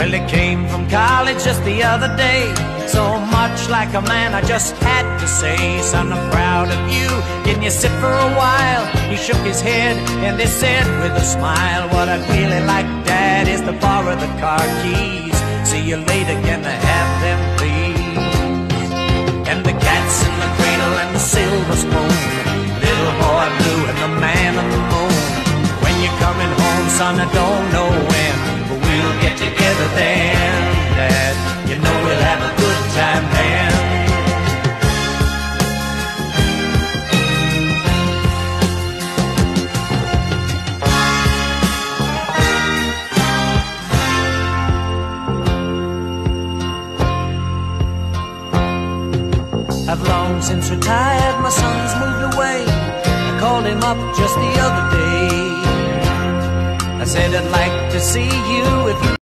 Well, he came from college just the other day. So much like a man, I just had to say, Son, I'm proud of you. Can you sit for a while? He shook his head and he said with a smile, What I'd really like, Dad, is to borrow the car keys. See you later, can I have them, please? And the cat's in the cradle and the silver spoon. Little boy blue and the man on the moon. When you're coming home, son, I don't know I've long since retired, my son's moved away. I called him up just the other day. I said I'd like to see you if you